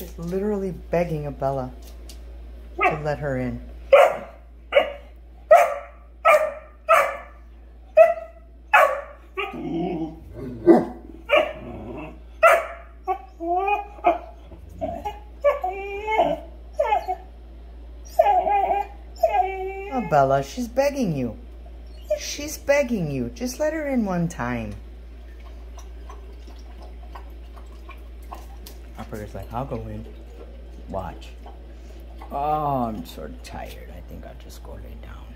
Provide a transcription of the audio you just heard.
She's literally begging Abella to let her in. Oh, Bella, she's begging you. She's begging you. Just let her in one time. Uppercut's like, I'll go in. Watch. Oh, I'm so tired. I think I'll just go lay down.